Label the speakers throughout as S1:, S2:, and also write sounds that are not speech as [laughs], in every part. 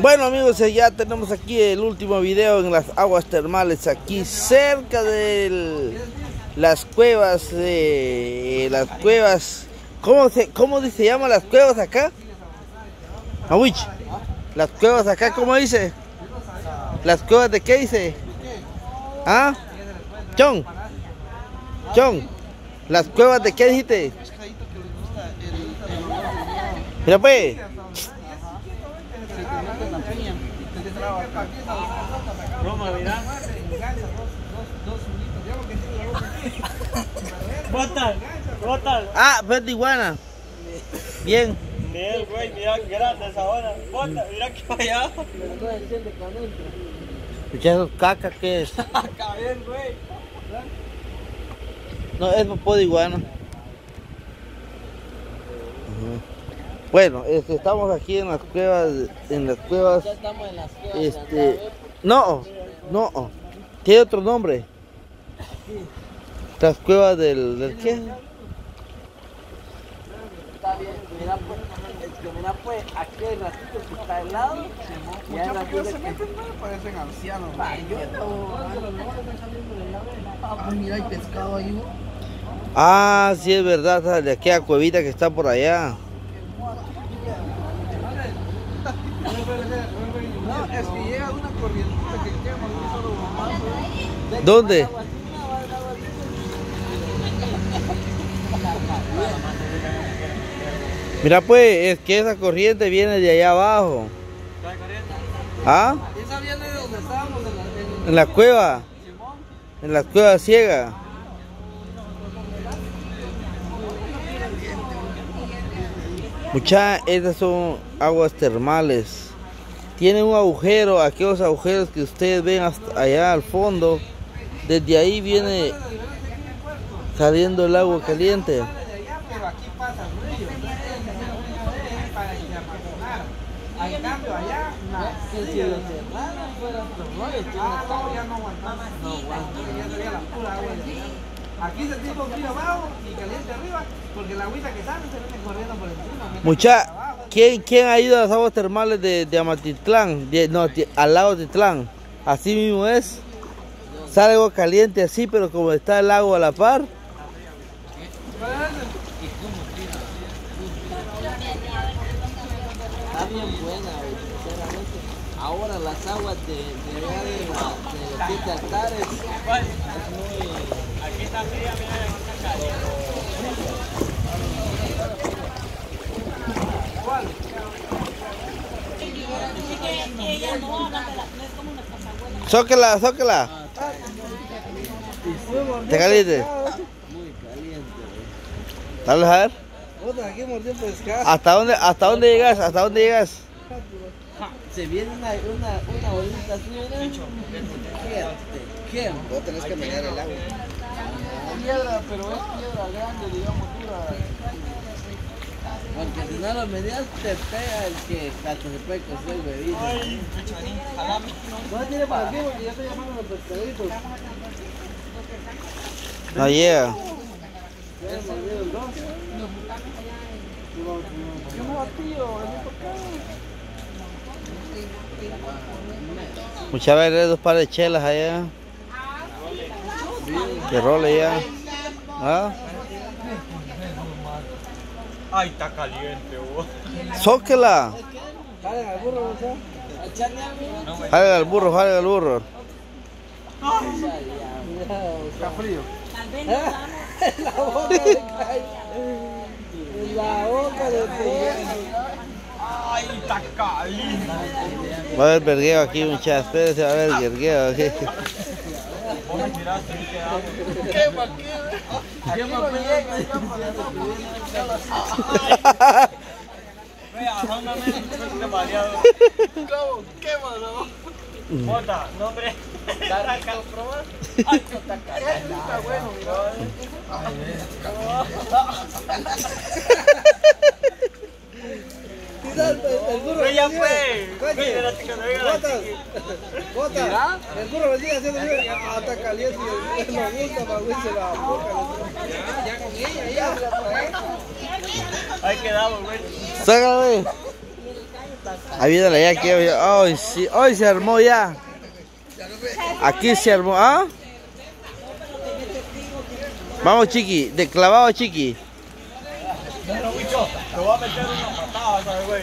S1: Bueno amigos, ya tenemos aquí el último video en las aguas termales, aquí cerca de las cuevas, de las cuevas, ¿cómo se, cómo se llaman las cuevas acá? Awich, las cuevas acá, ¿cómo dice? ¿Las cuevas de qué dice? ¿Ah? Chon, Chon, ¿las cuevas de qué dijiste? Mira pues.
S2: Roma, mira. Botan, botan.
S1: Ah, pues de iguana. Bien.
S2: Bien, güey, mira qué grande esa hora. Bota, mira que allá.
S1: Esos caca que es. [laughs]
S2: Acá bien, güey.
S1: No, es popó de iguana. Bueno, este, estamos aquí en las cuevas, en las cuevas,
S3: Ya estamos en las cuevas.
S1: este, no, no, tiene otro nombre. Las cuevas del, del qué?
S3: Está bien, mira pues, es que mira pues, aquí hay ratito que está al lado. Y hay ratito que...
S4: parecen ancianos. Ah, pues mira, hay pescado ahí.
S1: Ah, sí es verdad, de aquella cuevita que está por allá.
S4: No, es que llega una corrientita que quema un solo bombazo.
S1: ¿Dónde? Mira pues, es que esa corriente viene de allá abajo. ¿Ah?
S4: Esa viene de donde estábamos, en la,
S1: cueva. En la cueva ciega. Mucha, estas son aguas termales. Tiene un agujero, aquellos agujeros que ustedes ven allá al fondo. Desde ahí viene saliendo el agua caliente. Mucha, ¿quién, quién ha ido a las aguas termales de, Amatitlán? No, al lado de Titlán. Así mismo es. Sale agua caliente así, pero como está el agua a la par.
S3: Está bien buena, sinceramente. Ahora las aguas de, de de, la- de los siete altares es muy...
S2: Aquí está fría, mira, está caliente.
S1: Zóquela, zóquela. Te caliente.
S3: Muy caliente, güey.
S1: Dale a ver.
S4: Otra, aquí mordió pescado.
S1: ¿Hasta dónde, hasta dónde llegas? ¿Hasta dónde llegas?
S3: Se viene una, una, una bolita así, ¿verdad? ¿Qué?
S4: Vos tenés que menear el agua.
S3: Piedra, pero es piedra grande, digamos, dura. Porque si no lo medias, te pega el que hasta se puede coser el bebito.
S2: Ay, picharín, jalame.
S4: No tiene para aquí porque ya estoy llamando a los pescaditos.
S1: No llega.
S4: Ya me mordieron dos. ¿Qué más, tío? Vení para acá.
S1: Muchas veces dos pares de chelas allá. Que role ya. ¿Ah?
S2: Ay, está caliente, vos.
S1: Zóquela.
S4: Jalen al burro, ¿no sabes?
S3: Echarle a mí.
S1: Jale al burro, jale al burro.
S4: Está frío. [laughs] En la boca. En la boca cae.
S2: Ay, está caliente.
S1: Va a haber vergueo aquí, muchachos. Espérense, va a haber vergueo aquí.
S3: ¿Qué?
S2: Vea, mareado.
S3: ¿Cómo? Quémalo.
S2: Bota, no, hombre.
S3: ¿Está comprobado? Ay, esto está caliente. Está bueno,
S4: El burro
S2: ya
S4: me
S2: fue. No
S4: Botas. El burro sigue haciendo bien. Ah, está caliente. y Me gusta para abrirse la boca. Ya con ella, ya.
S2: Ahí quedamos, güey.
S1: Sácale. Ahí viene la Jackie. Hoy sí, hoy se armó ya. Aquí se armó, ¿ah? Vamos, chiqui, de clavado, chiqui.
S2: Te voy a meter una patada.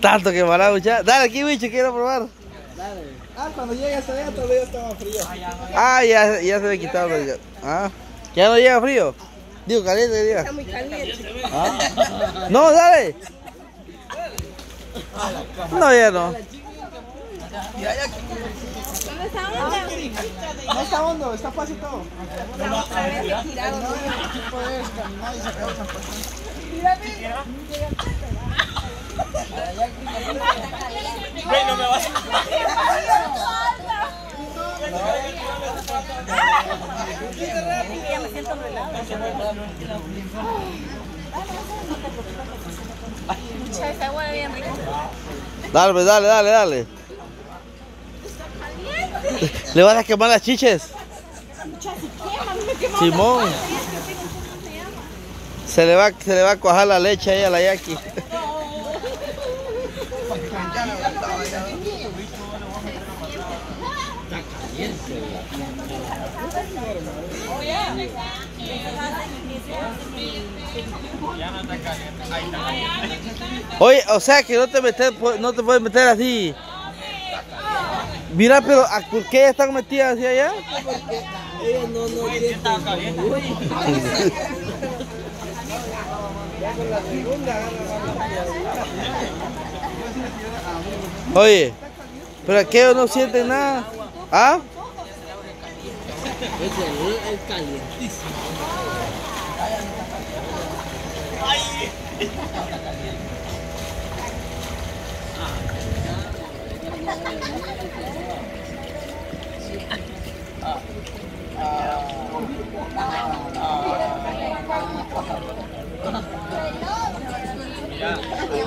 S1: Tanto que malado ya. Dale aquí, bicho, quiero probar.
S3: Dale.
S4: Ah, cuando llega ese día todavía estaba frío.
S1: Ah, ya, ya se me quitado. Ya. Ah, ya no llega frío. Digo, caliente, diga.
S5: Está muy caliente.
S1: ¿Ah? No, dale. No, ya no.
S5: ¿Dónde está?
S4: No está hondo, está fácil todo.
S5: Tirado.
S2: Güey, no me vas a...
S1: Dale, pues, dale, dale, dale. ¿Le vas a quemar las chiches? Simón. Se le va, se le va a cuajar la leche ahí a la Yaki. Oye, o sea que no te metes, no te puedes meter así. Mira, pero ¿a- ¿por qué están metidas hacia allá?
S3: No, no.
S1: Oye, pero aquellos no sienten nada. ¿Ah?
S3: Es.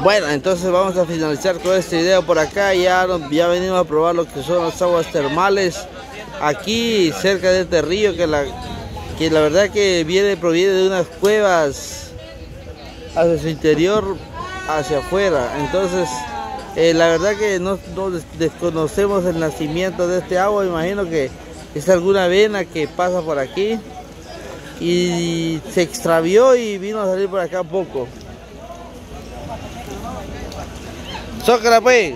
S1: Bueno, entonces vamos a finalizar con este video por acá. Ya, ya venimos a probar lo que son las aguas termales aquí cerca de este río que la, que la verdad que viene, proviene de unas cuevas hacia su interior, hacia afuera. Entonces, eh, la verdad que no, no des- desconocemos el nacimiento de este agua. Imagino que es alguna vena que pasa por aquí y se extravió y vino a salir por acá poco. Zócala pues.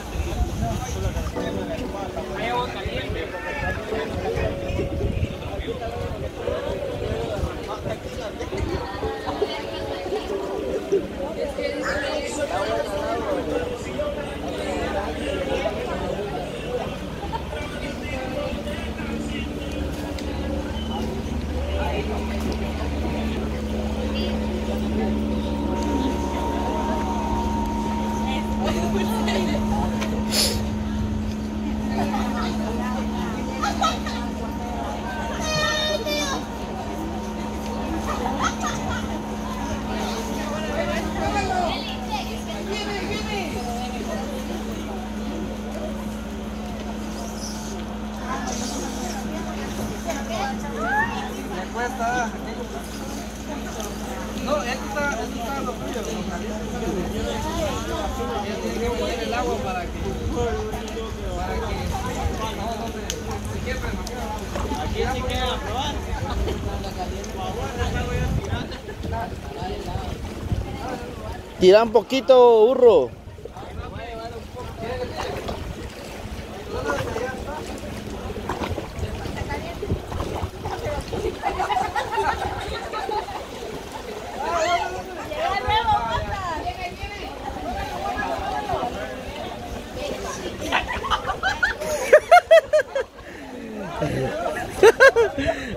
S1: Tira un poquito, burro. [laughs]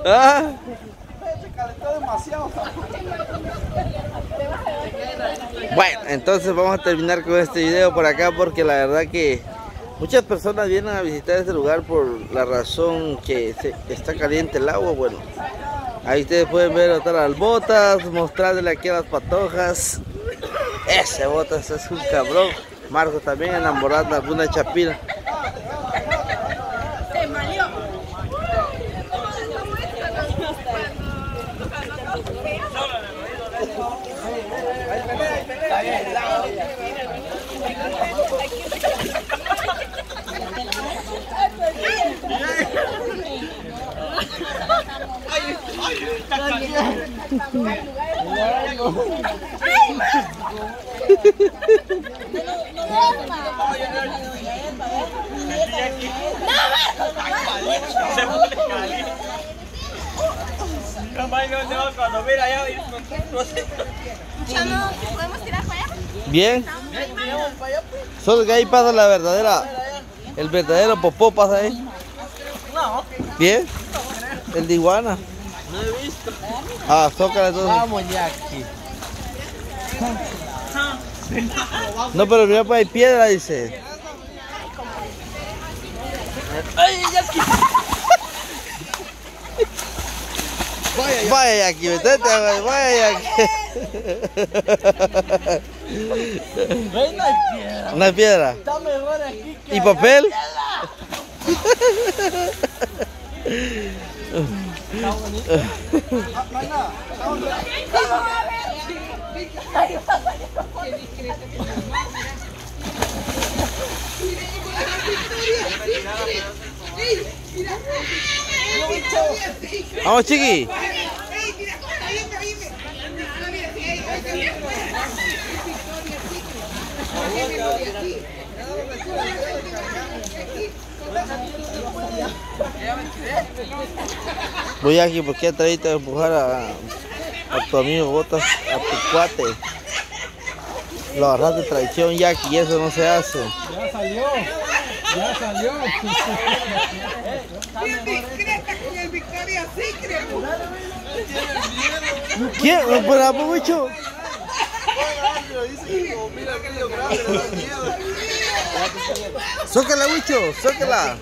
S1: Ah,
S4: Se calentó demasiado.
S1: Bueno, entonces vamos a terminar con este video por acá porque la verdad que muchas personas vienen a visitar este lugar por la razón que está caliente el agua. Bueno, ahí ustedes pueden ver otras las botas, mostrarle aquí las patojas. Ese botas es un cabrón. Marcos también enamorado de alguna chapina. Bien. Solo que ahí pasa la verdadera. El verdadero popó pasa ahí. Bien. El de iguana.
S3: no he visto.
S1: Ah, zócala entonces.
S3: Vamos, Jackie.
S1: No, pero mira pues hay piedra, dice.
S3: ¡Ay, Jackie!
S1: Vaya aquí, metete, vaya aquí.
S3: No hay piedra.
S1: Una piedra.
S3: Está mejor aquí que
S1: ¿Y papel? [laughs] Vamos, chiqui. Voy aquí porque traíste a empujar a, a tu amigo Botas, a tu cuate. Lo agarraste de traición, Jackie, y eso no se hace.
S4: Ya salió. Ya salió.
S1: ¿Quién? ¿No por ahí, mucho? Sócala, Wicho, sócala.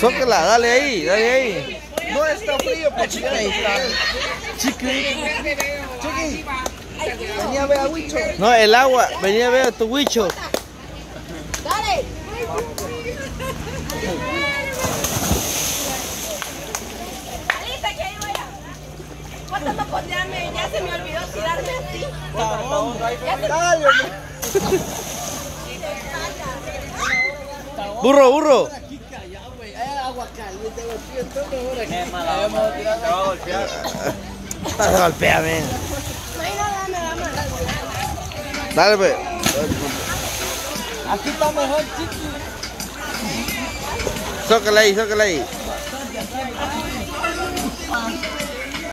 S1: Sócala, dale ahí, dale ahí.
S3: No está frío, pues chiqui. Ahí está. Chiqui. Chiqui. Venía a ver a Wicho.
S1: No, el agua, venía a ver a tu Wicho.
S5: Dale. Ya se me olvidó tirarme así. Ya se
S3: Dale,
S2: onda. Te va a golpear. [laughs]
S1: Dale, pues.
S3: Aquí está mejor, chiqui.
S1: Sócala ahí, sócala ahí.